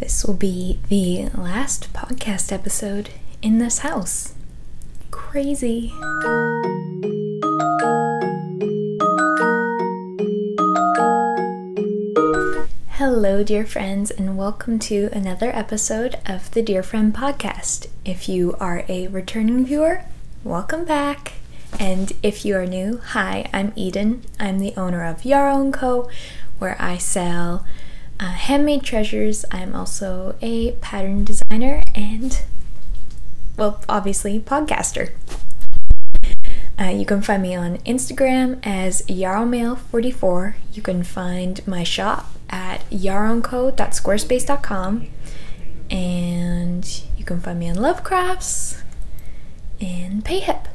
This will be the last podcast episode in this house. Crazy. Hello, dear friends, and welcome to another episode of the Dear Friend Podcast. If you are a returning viewer, welcome back. And if you are new, hi, I'm Eden. I'm the owner of Yarrow & Co., where I sell uh, handmade treasures. I'm also a pattern designer and, well, obviously, podcaster. Uh, you can find me on Instagram as yarrowmail44. You can find my shop at yarrowco.squarespace.com. And you can find me on Lovecrafts and Payhip.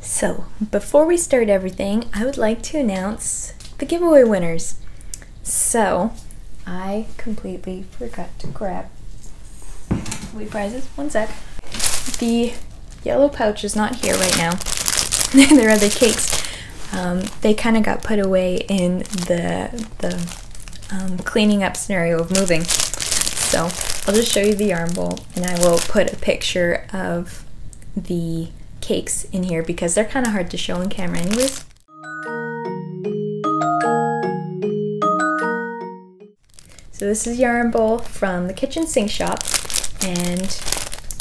So, before we start everything, I would like to announce the giveaway winners. So, I completely forgot to grab wait prizes. One sec. The yellow pouch is not here right now. there are the cakes. Um, they kind of got put away in the the um, cleaning up scenario of moving. So I'll just show you the yarn bowl, and I will put a picture of the cakes in here because they're kind of hard to show on camera, anyways. So this is yarn bowl from the kitchen sink shop, and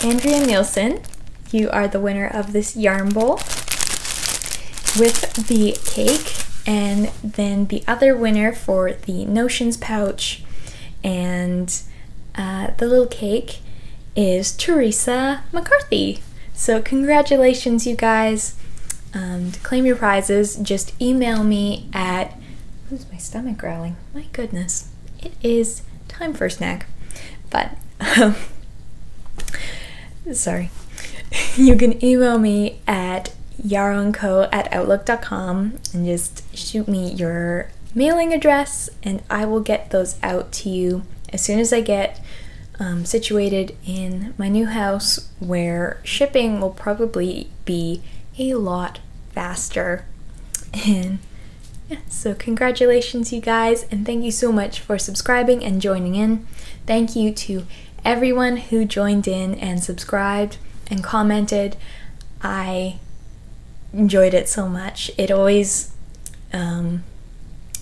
Andrea Nielsen you are the winner of this yarn bowl with the cake and then the other winner for the notions pouch and uh, the little cake is Teresa McCarthy. So congratulations you guys. Um, to claim your prizes, just email me at who's my stomach growling? My goodness. It is time for a snack. But um, sorry. you can email me at yarrowco at outlook.com and just shoot me your mailing address and I will get those out to you as soon as I get um, situated in my new house where shipping will probably be a lot faster. And so congratulations, you guys, and thank you so much for subscribing and joining in. Thank you to everyone who joined in and subscribed and commented. I enjoyed it so much. It always um,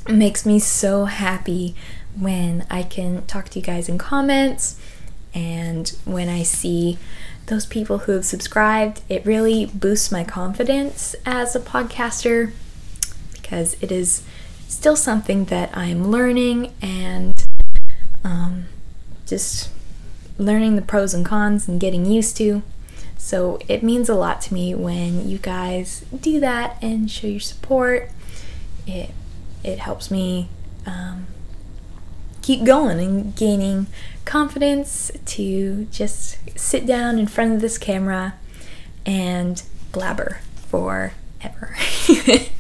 makes me so happy when I can talk to you guys in comments and when I see those people who have subscribed. It really boosts my confidence as a podcaster because it is still something that I'm learning and um, just learning the pros and cons and getting used to. So it means a lot to me when you guys do that and show your support. It it helps me um, keep going and gaining confidence to just sit down in front of this camera and blabber forever.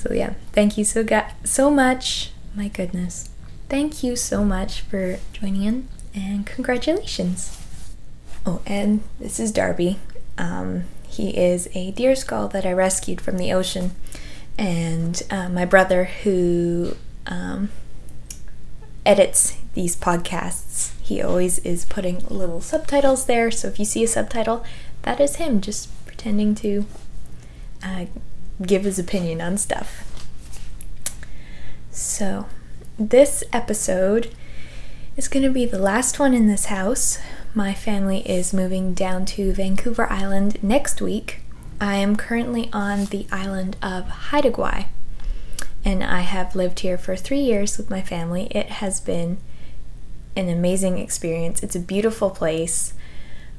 so yeah, thank you so ga- so much. My goodness. Thank you so much for joining in and congratulations. Oh, and this is Darby. Um, he is a deer skull that I rescued from the ocean. And uh, my brother, who um, edits these podcasts, he always is putting little subtitles there. So if you see a subtitle, that is him just pretending to uh, give his opinion on stuff. So, this episode is going to be the last one in this house my family is moving down to Vancouver Island next week. I am currently on the island of Haida Gwaii, and I have lived here for three years with my family. It has been an amazing experience. It's a beautiful place,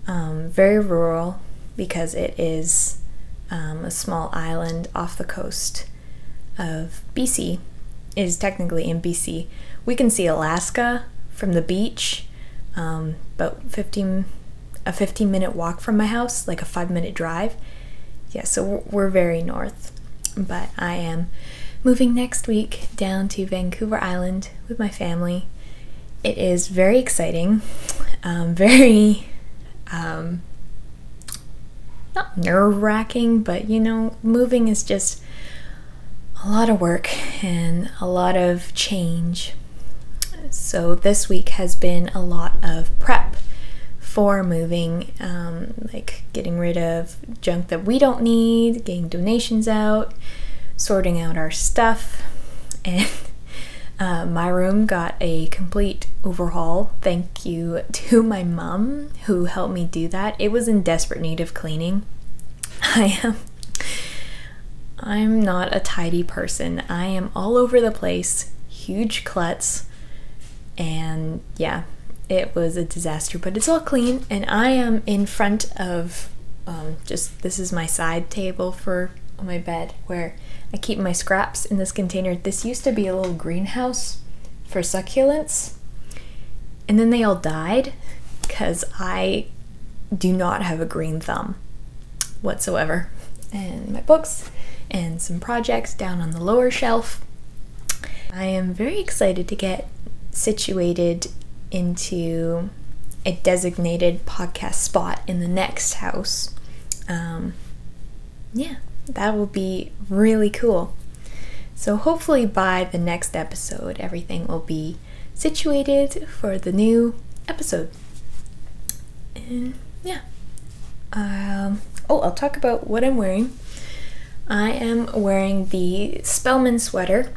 um, very rural because it is um, a small island off the coast of BC. It is technically in BC. We can see Alaska from the beach um, about 15 a 15 minute walk from my house, like a five minute drive. Yeah, so we're very north. But I am moving next week down to Vancouver Island with my family. It is very exciting, um, very um, not nerve wracking, but you know, moving is just a lot of work and a lot of change. So this week has been a lot of prep for moving, um, like getting rid of junk that we don't need, getting donations out, sorting out our stuff, and uh, my room got a complete overhaul. Thank you to my mom who helped me do that. It was in desperate need of cleaning. I am. I'm not a tidy person. I am all over the place, huge klutz, and yeah, it was a disaster, but it's all clean. And I am in front of um, just this is my side table for my bed where I keep my scraps in this container. This used to be a little greenhouse for succulents, and then they all died because I do not have a green thumb whatsoever. And my books and some projects down on the lower shelf. I am very excited to get situated into a designated podcast spot in the next house. Um, yeah, that will be really cool. So, hopefully, by the next episode, everything will be situated for the new episode. And yeah. Um, oh, I'll talk about what I'm wearing. I am wearing the Spellman sweater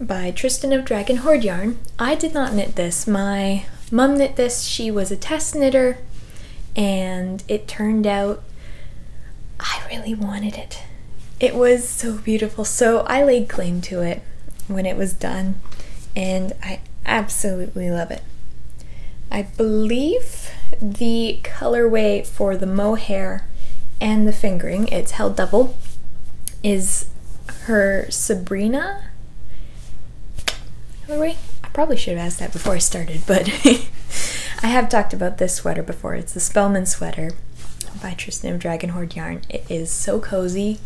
by Tristan of Dragon Horde Yarn. I did not knit this. My mom knit this. She was a test knitter, and it turned out I really wanted it. It was so beautiful. So I laid claim to it when it was done, and I absolutely love it. I believe the colorway for the mohair and the fingering, it's held double, is her Sabrina colorway. I probably should have asked that before I started, but I have talked about this sweater before. It's the Spellman sweater by Tristan of Dragon Horde Yarn. It is so cozy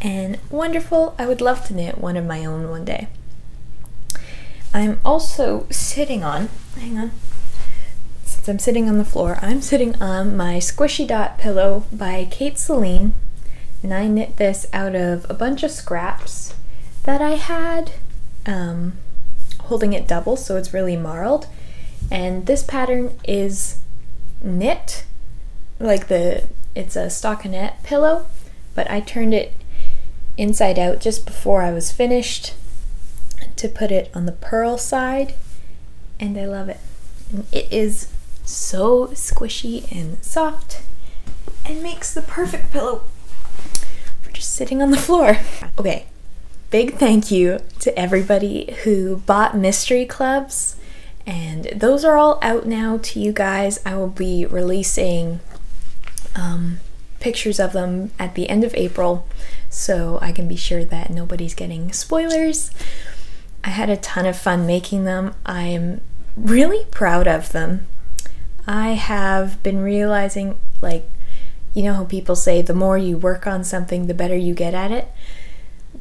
and wonderful. I would love to knit one of my own one day. I'm also sitting on, hang on, since I'm sitting on the floor, I'm sitting on my Squishy Dot pillow by Kate Celine. And I knit this out of a bunch of scraps that I had, um, holding it double so it's really marled. And this pattern is knit like the it's a stockinette pillow, but I turned it inside out just before I was finished to put it on the purl side, and I love it. And it is so squishy and soft and makes the perfect pillow for just sitting on the floor. Okay, big thank you to everybody who bought mystery clubs and those are all out now to you guys. I will be releasing um, pictures of them at the end of April so I can be sure that nobody's getting spoilers. I had a ton of fun making them. I'm really proud of them. I have been realizing, like, you know how people say the more you work on something, the better you get at it?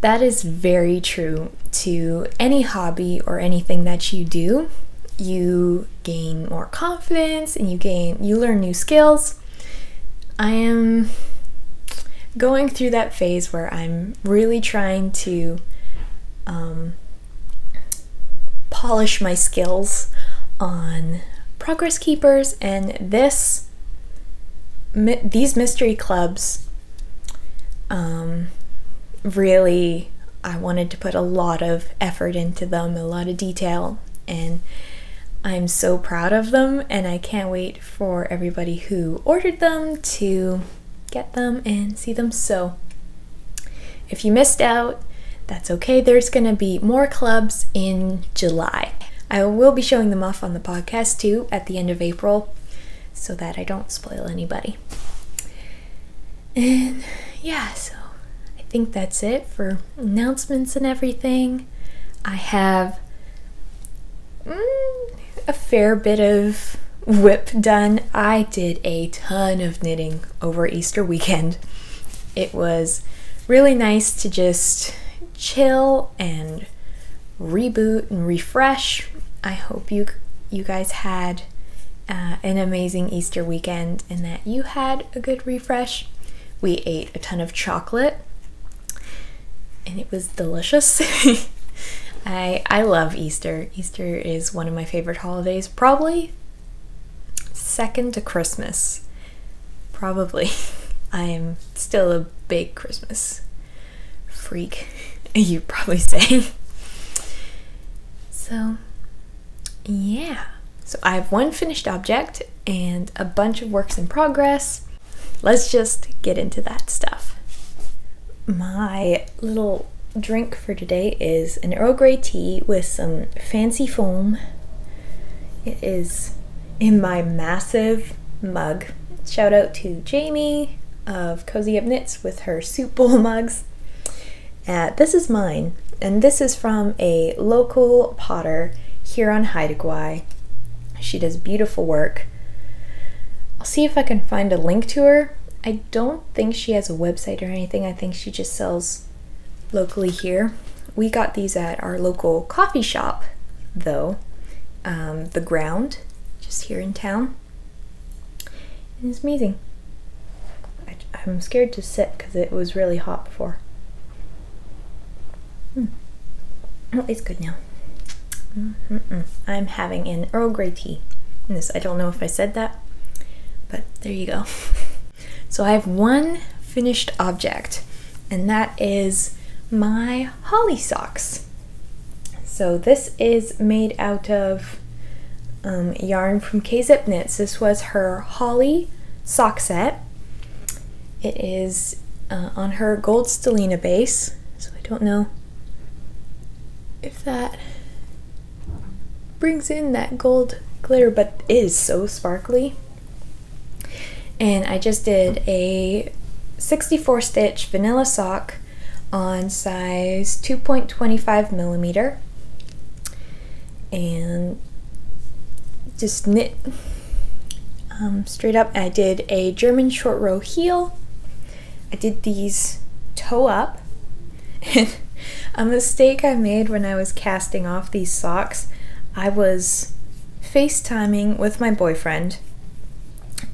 That is very true to any hobby or anything that you do. You gain more confidence and you gain you learn new skills I am going through that phase where I'm really trying to um, polish my skills on progress keepers and this mi- these mystery clubs um, really I wanted to put a lot of effort into them, a lot of detail, and I'm so proud of them, and I can't wait for everybody who ordered them to get them and see them. So, if you missed out, that's okay. There's going to be more clubs in July. I will be showing them off on the podcast too at the end of April so that I don't spoil anybody. And yeah, so I think that's it for announcements and everything. I have. Mm, a fair bit of WIP done. I did a ton of knitting over Easter weekend. It was really nice to just chill and reboot and refresh. I hope you you guys had uh, an amazing Easter weekend and that you had a good refresh. We ate a ton of chocolate and it was delicious. I I love Easter. Easter is one of my favorite holidays, probably second to Christmas. Probably. I am still a big Christmas freak, you probably say. so, yeah. So I have one finished object and a bunch of works in progress. Let's just get into that stuff. My little drink for today is an Earl Grey tea with some fancy foam. It is in my massive mug. Shout out to Jamie of Cozy Up Knits with her soup bowl mugs. Uh, this is mine, and this is from a local potter here on Haida Gwaii. She does beautiful work. I'll see if I can find a link to her. I don't think she has a website or anything. I think she just sells locally here. We got these at our local coffee shop, though. Um, the Ground, just here in town. And it's amazing. I, am scared to sit because it was really hot before. Hmm. Oh, it's good now. Mm -mm. I'm having an Earl Grey tea. And this, I don't know if I said that, but there you go. so I have one finished object, and that is my holly socks. So this is made out of um, yarn from K-Zip Knits. This was her holly sock set. It is uh, on her gold stellina base, so I don't know if that brings in that gold glitter, but is so sparkly. And I just did a 64 stitch vanilla sock on size 2.25 millimeter and just knit um, straight up. I did a German short row heel. I did these toe up. A mistake I made when I was casting off these socks, I was FaceTiming with my boyfriend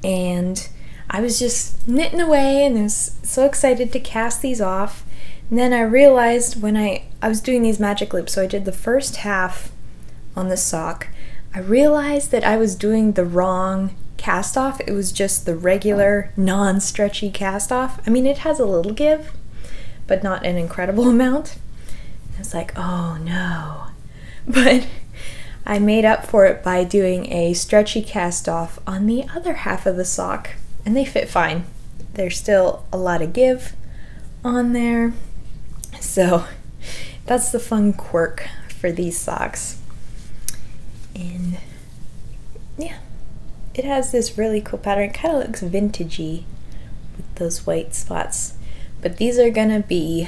and I was just knitting away and I was so excited to cast these off. And then I realized when I, I was doing these magic loops, so I did the first half on the sock, I realized that I was doing the wrong cast off. It was just the regular non stretchy cast off. I mean, it has a little give, but not an incredible amount. It's like, oh no. But I made up for it by doing a stretchy cast off on the other half of the sock, and they fit fine. There's still a lot of give on there. So that's the fun quirk for these socks. And yeah, it has this really cool pattern. It kind of looks vintagey with those white spots. But these are gonna be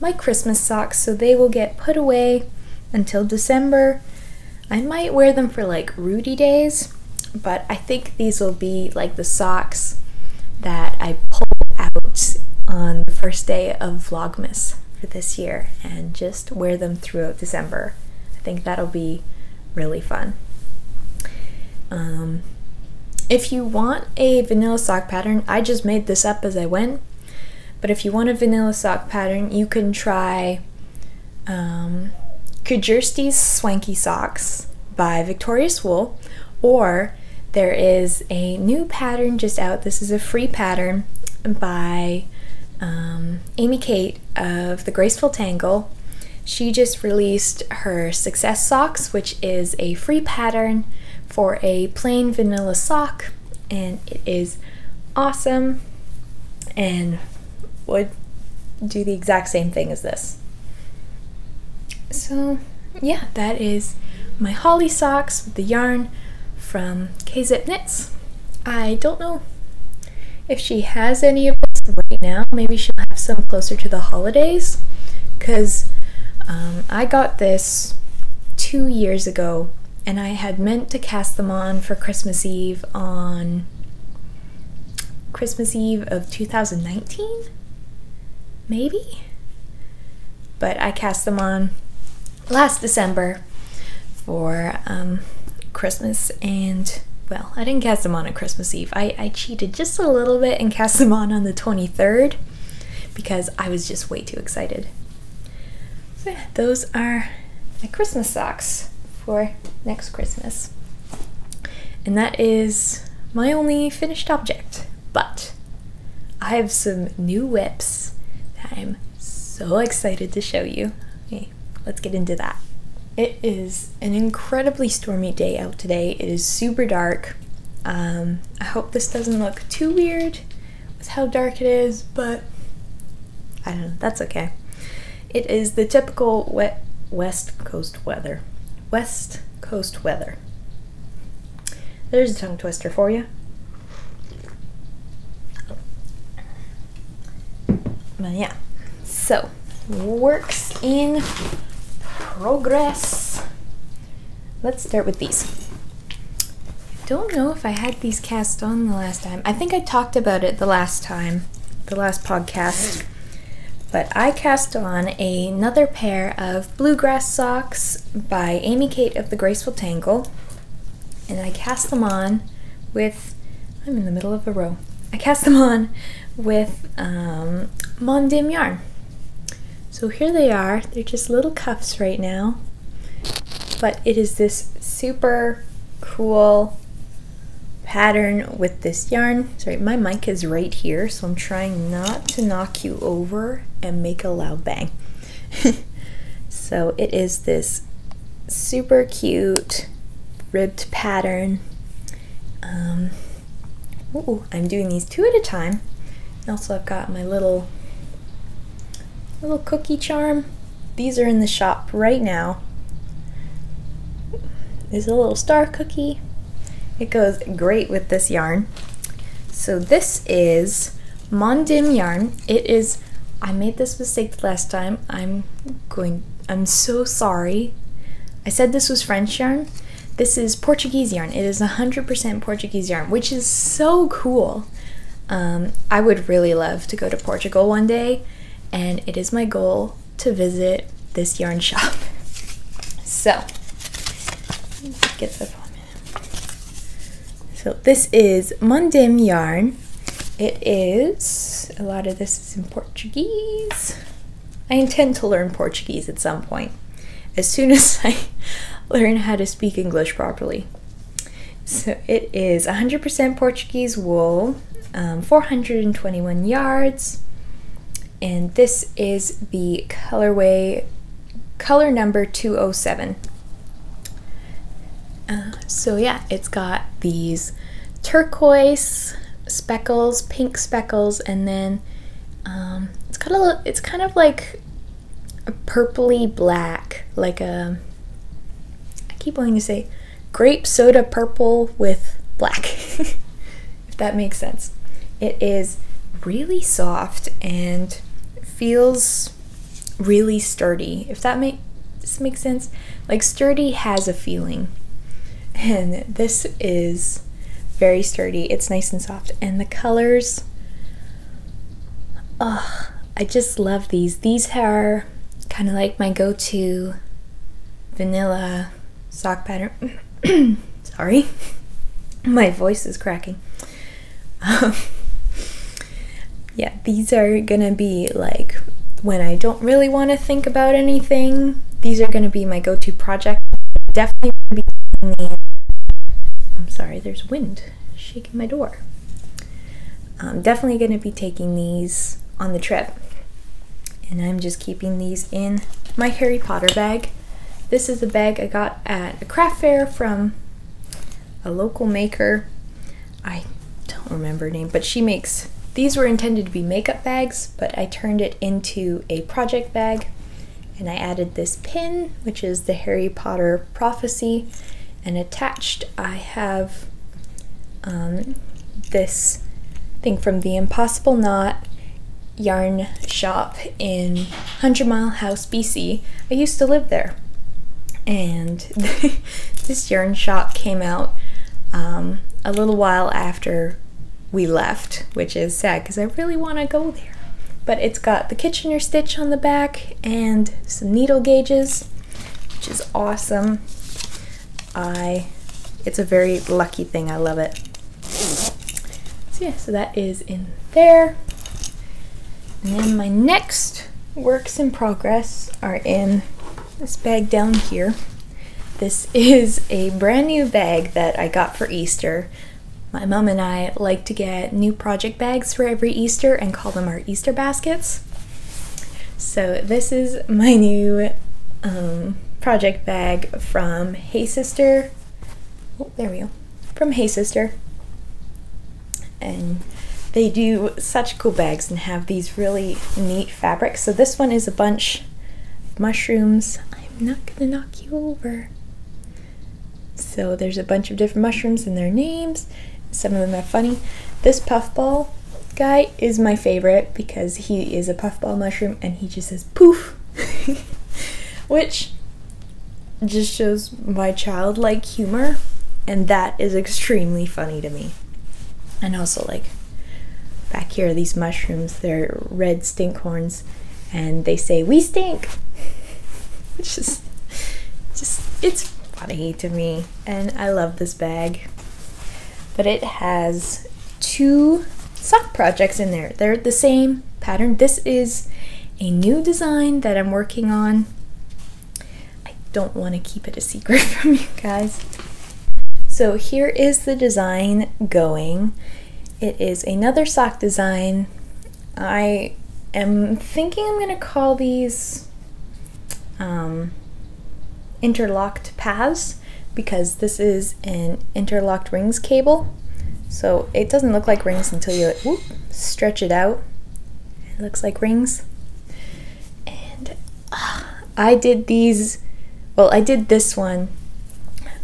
my Christmas socks, so they will get put away until December. I might wear them for like Rudy days, but I think these will be like the socks that I pull out on the first day of Vlogmas for this year and just wear them throughout December. I think that'll be really fun. Um, if you want a vanilla sock pattern, I just made this up as I went. But if you want a vanilla sock pattern, you can try um, Kjerste's Swanky Socks by Victorious Wool, or there is a new pattern just out. This is a free pattern by um, Amy Kate of The Graceful Tangle. She just released her Success Socks, which is a free pattern for a plain vanilla sock, and it is awesome and would do the exact same thing as this. So, yeah, that is my holly socks with the yarn from K-Zip Knits. I don't know if she has any of right now. Maybe she'll have some closer to the holidays because um, I got this two years ago and I had meant to cast them on for Christmas Eve on Christmas Eve of 2019 maybe. But I cast them on last December for um, Christmas, and well, I didn't cast them on at Christmas Eve. I, I cheated just a little bit and cast them on on the 23rd because I was just way too excited. So, yeah, those are my Christmas socks for next Christmas. And that is my only finished object. But I have some new WIPs that I'm so excited to show you. Okay, let's get into that. It is an incredibly stormy day out today. It is super dark. Um, I hope this doesn't look too weird with how dark it is, but I don't know, that's okay. It is the typical wet West Coast weather. West Coast weather. There's a tongue twister for you. But yeah, so works in progress. Let's start with these. I don't know if I had these cast on the last time. I think I talked about it the last time, the last podcast. But I cast on another pair of bluegrass socks by Amy Kate of the Graceful Tangle. And I cast them on with, I'm in the middle of a row. I cast them on with um, Mondim yarn. So here they are. They're just little cuffs right now. But it is this super cool pattern with this yarn. Sorry, my mic is right here, so I'm trying not to knock you over and make a loud bang. so it is this super cute ribbed pattern. Um, ooh, I'm doing these two at a time. Also, I've got my little little cookie charm. These are in the shop right now. There's a little star cookie. It goes great with this yarn. So this is Mondim yarn. It is, I made this mistake last time. I'm going, I'm so sorry. I said this was French yarn. This is Portuguese yarn. It is 100% Portuguese yarn, which is so cool. Um, I would really love to go to Portugal one day, and it is my goal to visit this yarn shop. So, get the so this is Mondim yarn. It is, a lot of this is in Portuguese. I intend to learn Portuguese at some point, as soon as I learn how to speak English properly. So it is 100% Portuguese wool, um, 421 yards, and this is the colorway, color number 207. Uh, so yeah, it's got these turquoise speckles, pink speckles, and then um, it's got a it's kind of like a purpley black, like a I keep wanting to say grape soda purple with black, if that makes sense. It is really soft and feels really sturdy. If that makes makes sense, like sturdy has a feeling and this is very sturdy. It's nice and soft. And the colors, oh, I just love these. These are kind of like my go-to vanilla sock pattern. Sorry, my voice is cracking. Um, yeah, these are gonna be like when I don't really want to think about anything. These are gonna be my go-to project. Definitely be the I'm sorry, there's wind shaking my door. I'm definitely to be taking these on the trip. And I'm just keeping these in my Harry Potter bag. This is a bag I got at a craft fair from a local maker. I don't remember her name, but she makes these were intended to be makeup bags, but I turned it into a project bag and I added this pin, which is the Harry Potter prophecy, and attached I have um, this thing from the Impossible Knot yarn shop in Hundred Mile House, BC. I used to live there, and this yarn shop came out um, a little while after we left, which is sad because I really want to go there. But it's got the Kitchener stitch on the back and some needle gauges, which is awesome. I, it's a very lucky thing. I love it. So yeah, so that is in there. And then my next works in progress are in this bag down here. This is a brand new bag that I got for Easter. My mom and I like to get new project bags for every Easter and call them our Easter baskets. So this is my new um, project bag from Hey Sister. Oh, there we go. From Hey Sister. And they do such cool bags and have these really neat fabrics. So this one is a bunch of mushrooms. I'm not gonna knock you over. So there's a bunch of different mushrooms and their names. Some of them are funny. This puffball guy is my favorite because he is a puffball mushroom and he just says poof. Which just shows my childlike humor and that is extremely funny to me. And also like back here these mushrooms, they're red stinkhorns and they say we stink. Which is just it's funny to me and I love this bag. But it has two sock projects in there. They're the same pattern. This is a new design that I'm working on. I don't want to keep it a secret from you guys. So here is the design going. It is another sock design. I am thinking I'm going to call these um, interlocked paths because this is an interlocked rings cable. So it doesn't look like rings until you whoop, stretch it out. It looks like rings. And uh, I did these, well, I did this one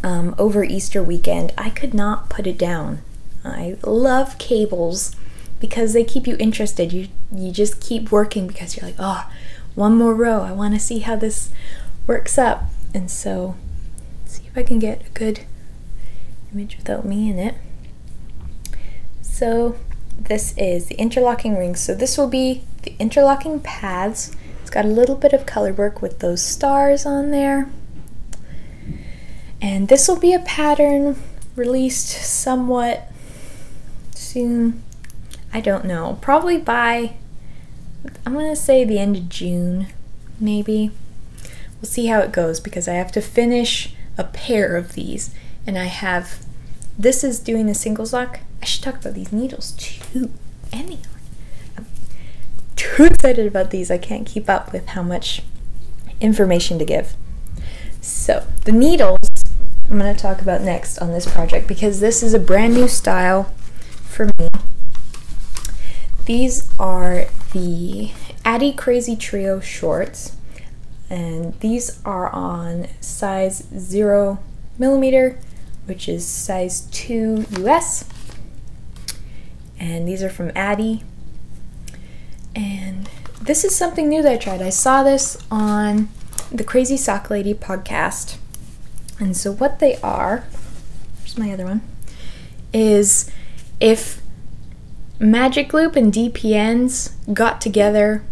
um, over Easter weekend. I could not put it down. I love cables because they keep you interested. You you just keep working because you're like, oh, one more row. I want to see how this works up. And so, I can get a good image without me in it. So this is the interlocking rings. So this will be the interlocking paths. It's got a little bit of color work with those stars on there. And this will be a pattern released somewhat soon. I don't know. Probably by, I'm going to say the end of June, maybe. We'll see how it goes because I have to finish a pair of these. And I have, this is doing a singles lock. I should talk about these needles too. And the I'm too excited about these. I can't keep up with how much information to give. So, the needles I'm going to talk about next on this project because this is a brand new style for me. These are the Addi Crazy Trio shorts, and these are on size 0 millimeter, which is size 2 US. And these are from Addi. And this is something new that I tried. I saw this on the Crazy Sock Lady podcast and so what they are, here's my other one, is if Magic Loop and DPNs got together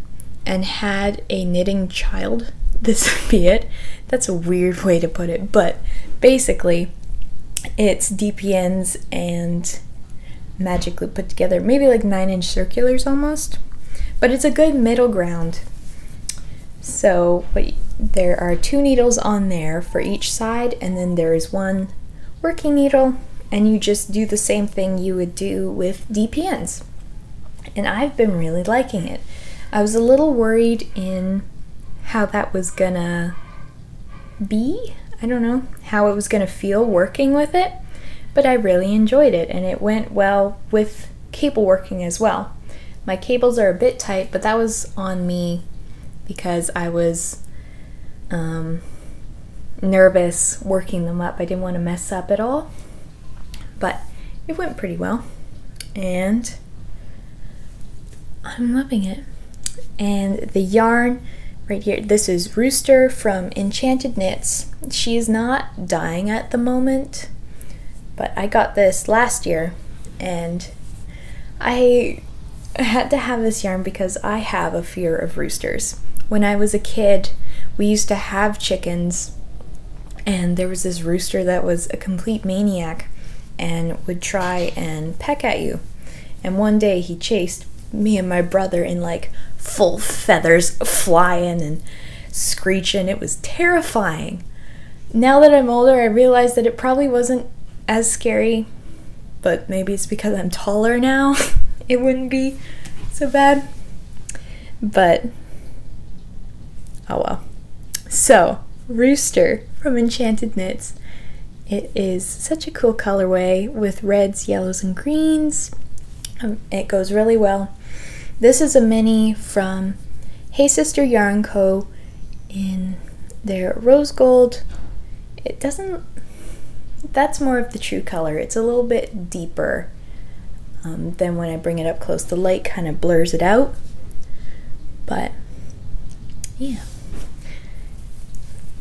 and had a knitting child, this would be it. That's a weird way to put it, but basically, it's DPNs and Magic Loop put together, maybe like nine inch circulars almost, but it's a good middle ground. So, there are two needles on there for each side and then there is one working needle and you just do the same thing you would do with DPNs. And I've been really liking it. I was a little worried in how that was gonna be. I don't know how it was gonna feel working with it, but I really enjoyed it and it went well with cable working as well. My cables are a bit tight, but that was on me because I was um, nervous working them up. I didn't want to mess up at all, but it went pretty well, and I'm loving it. And the yarn right here, this is Rooster from Enchanted Knits. She is not dying at the moment, but I got this last year, and I had to have this yarn because I have a fear of roosters. When I was a kid, we used to have chickens, and there was this rooster that was a complete maniac and would try and peck at you. And one day he chased me and my brother in like full feathers flying and screeching. It was terrifying. Now that I'm older, I realize that it probably wasn't as scary, but maybe it's because I'm taller now. it wouldn't be so bad. But, oh well. So, Rooster from Enchanted Knits. It is such a cool colorway with reds, yellows, and greens. Um, it goes really well. This is a mini from Hey Sister Yarn Co. in their rose gold. It doesn't, that's more of the true color. It's a little bit deeper um, than when I bring it up close. The light kind of blurs it out. But yeah,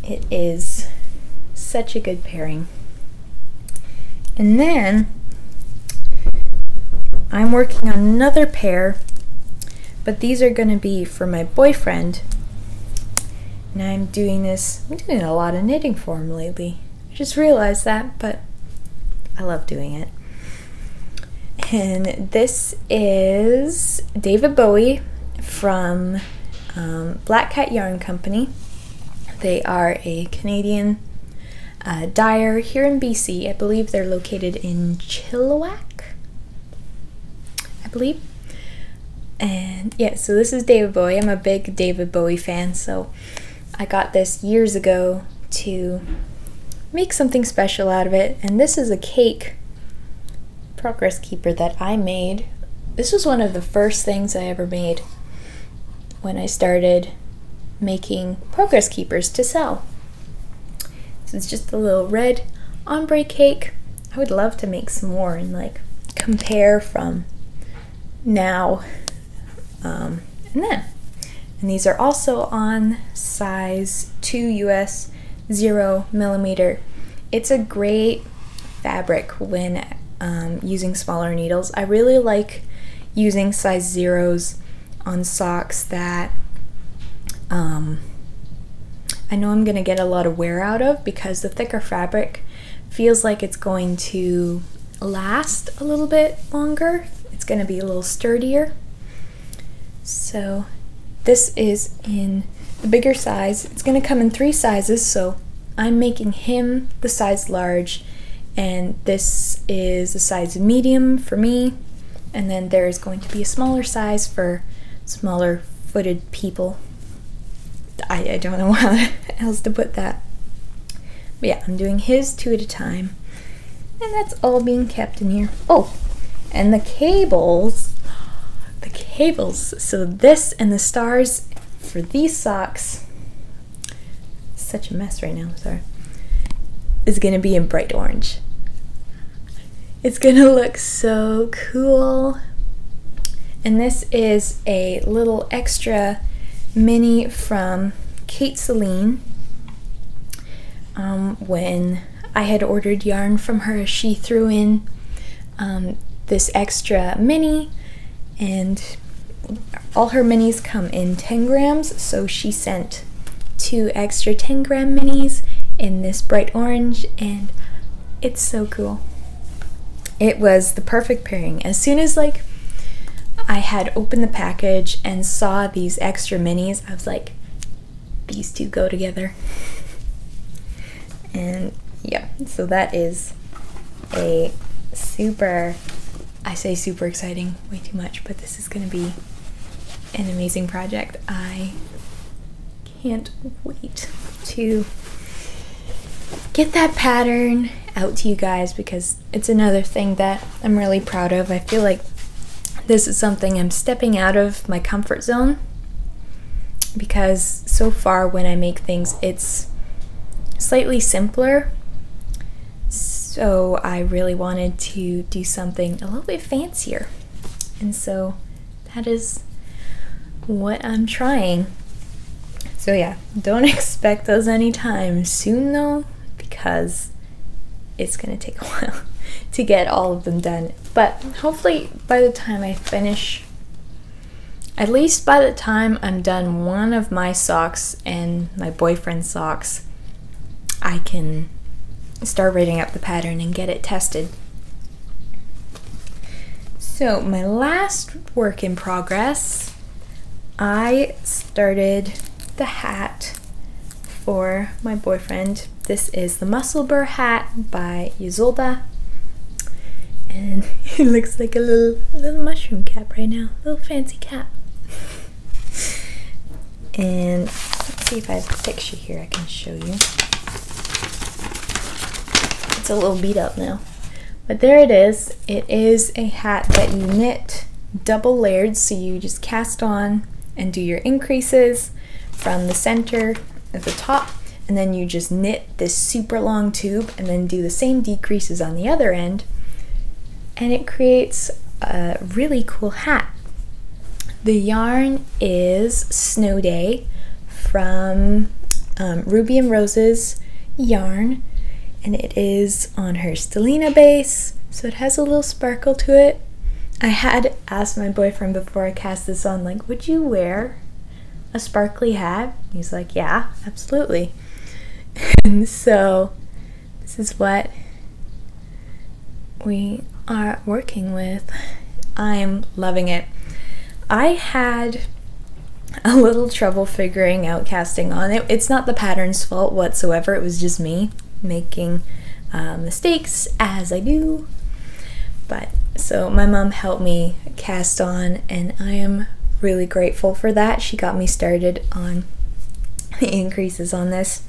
it is such a good pairing. And then I'm working on another pair, but these are going to be for my boyfriend. And I'm doing this, I'm doing a lot of knitting for him lately. I just realized that, but I love doing it. And this is David Bowie from um, Black Cat Yarn Company. They are a Canadian uh, dyer here in BC. I believe they're located in Chilliwack I believe. And yeah, so this is David Bowie. I'm a big David Bowie fan, so I got this years ago to make something special out of it. And this is a cake progress keeper that I made. This was one of the first things I ever made when I started making progress keepers to sell. So it's just a little red ombre cake. I would love to make some more and like compare from now um, and then. And these are also on size 2 US 0 millimeter. It's a great fabric when um, using smaller needles. I really like using size zeros on socks that um, I know I'm going to get a lot of wear out of because the thicker fabric feels like it's going to last a little bit longer it's going to be a little sturdier. So this is in the bigger size. It's going to come in three sizes, so I'm making him the size large, and this is the size medium for me, and then there's going to be a smaller size for smaller footed people. I, I don't know how else to put that. But yeah, I'm doing his two at a time. And that's all being kept in here. Oh, and the cables, cables, so this and the stars for these socks, such a mess right now, sorry, is gonna be in bright orange. It's gonna look so cool. And this is a little extra mini from Kate Celine. Um, when I had ordered yarn from her, she threw in um, this extra mini and all her minis come in 10 grams so she sent two extra 10 gram minis in this bright orange and it's so cool. It was the perfect pairing. As soon as like I had opened the package and saw these extra minis I was like these two go together. And yeah so that is a super I say super exciting way too much, but this is to be an amazing project. I can't wait to get that pattern out to you guys because it's another thing that I'm really proud of. I feel like this is something I'm stepping out of my comfort zone because so far when I make things, it's slightly simpler so I really wanted to do something a little bit fancier. And so that is what I'm trying. So yeah, don't expect those anytime soon though, because it's gonna take a while to get all of them done. But hopefully by the time I finish, at least by the time I'm done one of my socks and my boyfriend's socks, I can start writing up the pattern and get it tested. So my last work in progress, I started the hat for my boyfriend. This is the Musselburgh hat by Ysolda. And it looks like a little little mushroom cap right now. A little fancy cap. and let's see if I have a picture here I can show you. It's a little beat up now. But there it is. It is a hat that you knit double layered, so you just cast on and do your increases from the center at the top, and then you just knit this super long tube and then do the same decreases on the other end, and it creates a really cool hat. The yarn is Snow Day from um, Ruby and Roses yarn, and it is on her Stellina base, so it has a little sparkle to it. I had asked my boyfriend before I cast this on, like, would you wear a sparkly hat? He's like, yeah, absolutely. and so this is what we are working with. I'm loving it. I had a little trouble figuring out casting on it. It's not the pattern's fault whatsoever, it was just me making uh, mistakes as I do. But so my mom helped me cast on, and I am really grateful for that. She got me started on the increases on this.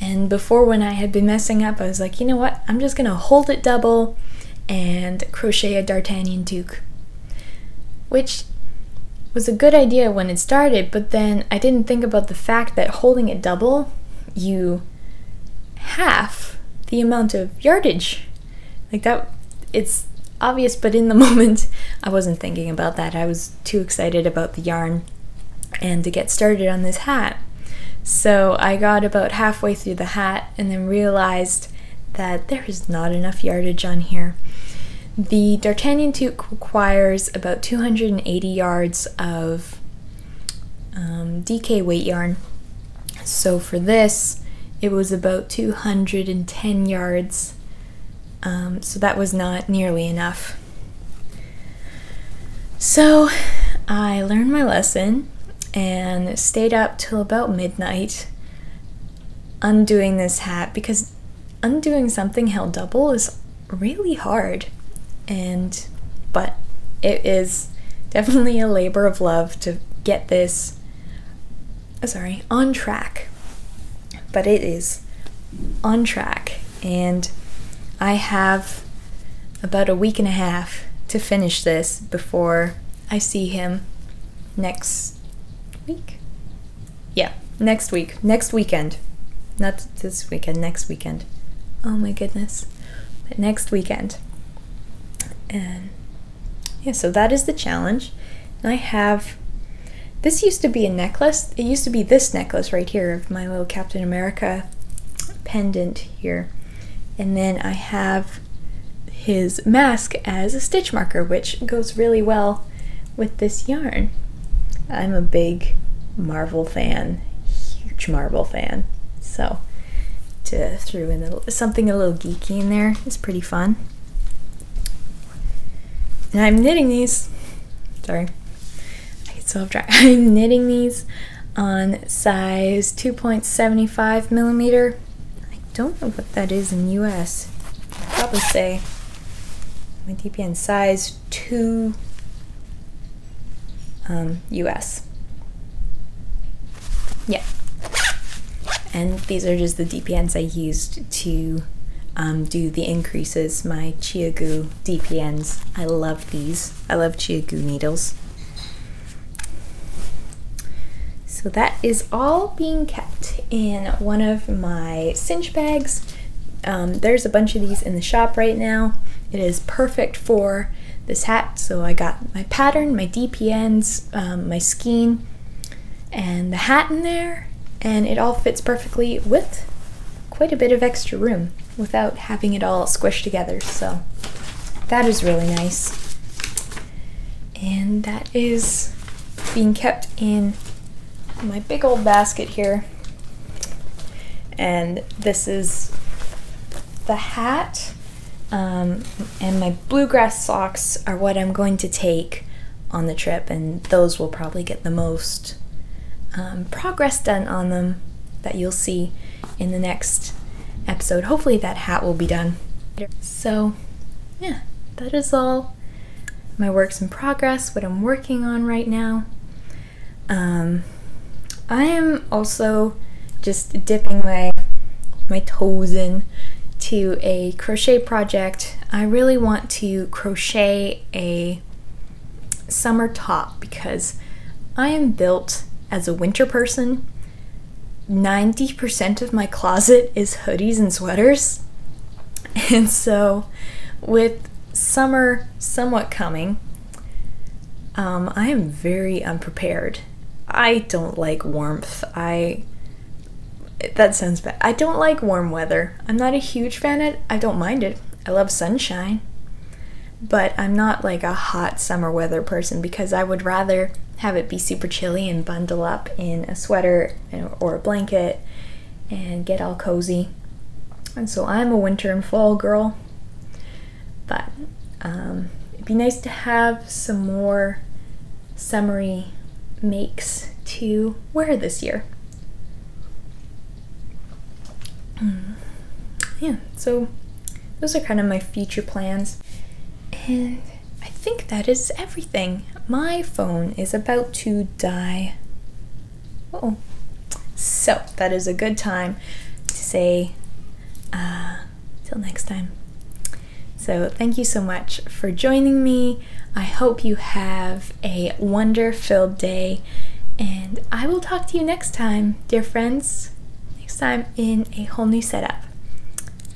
And before, when I had been messing up, I was like, you know what? I'm just gonna hold it double and crochet a D'Artagnan toque. Which was a good idea when it started, but then I didn't think about the fact that holding it double, you half the amount of yardage. Like that, it's obvious, but in the moment, I wasn't thinking about that. I was too excited about the yarn and to get started on this hat. So I got about halfway through the hat and then realized that there is not enough yardage on here. The D'Artagnan toque requires about 280 yards of um, DK weight yarn. So for this, it was about 210 yards um, so that was not nearly enough. So I learned my lesson and stayed up till about midnight undoing this hat because undoing something held double is really hard. And, but it is definitely a labor of love to get this, oh, sorry, on track. But it is on track. And I have about a week and a half to finish this before I see him next week. Yeah, next week. Next weekend. Not this weekend, next weekend. Oh my goodness. But next weekend. And yeah, so that is the challenge. And I have this used to be a necklace. It used to be this necklace right here of my little Captain America pendant here. And then I have his mask as a stitch marker, which goes really well with this yarn. I'm a big Marvel fan, huge Marvel fan. So to throw in a, something a little geeky in there is pretty fun. And I'm knitting these. Sorry, I get so track. I'm knitting these on size 2.75 millimeter don't know what that is in US. I'd probably say my DPN size 2 um, US. Yeah. And these are just the DPNs I used to um, do the increases, my ChiaoGoo DPNs. I love these. I love ChiaoGoo needles. So that is all being kept in one of my cinch bags. Um, there's a bunch of these in the shop right now. It is perfect for this hat. So I got my pattern, my DPNs, um, my skein, and the hat in there. And it all fits perfectly with quite a bit of extra room without having it all squished together. So that is really nice. And that is being kept in my big old basket here. And this is the hat um, and my bluegrass socks are what I'm going to take on the trip, and those will probably get the most um, progress done on them that you'll see in the next episode. Hopefully, that hat will be done. So, yeah, that is all my works in progress, what I'm working on right now. Um, I am also just dipping my my toes in to a crochet project. I really want to crochet a summer top because I am built as a winter person. 90% of my closet is hoodies and sweaters. And so, with summer somewhat coming, um, I am very unprepared. I don't like warmth. I that sounds bad. I don't like warm weather. I'm not a huge fan of it. I don't mind it. I love sunshine. But I'm not like a hot summer weather person because I would rather have it be super chilly and bundle up in a sweater or a blanket and get all cozy. And so I'm a winter and fall girl. But um, it'd be nice to have some more summery makes to wear this year. Mm. Yeah, so those are kind of my future plans. And I think that is everything. My phone is about to die. Oh, so that is a good time to say uh, till next time. So, thank you so much for joining me. I hope you have a wonder filled day, and I will talk to you next time, dear friends next time in a whole new setup.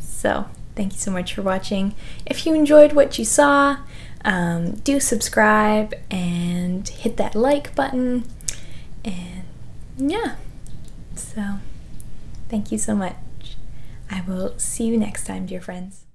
So, thank you so much for watching. If you enjoyed what you saw, um, do subscribe and hit that like button. And yeah, so thank you so much. I will see you next time, dear friends.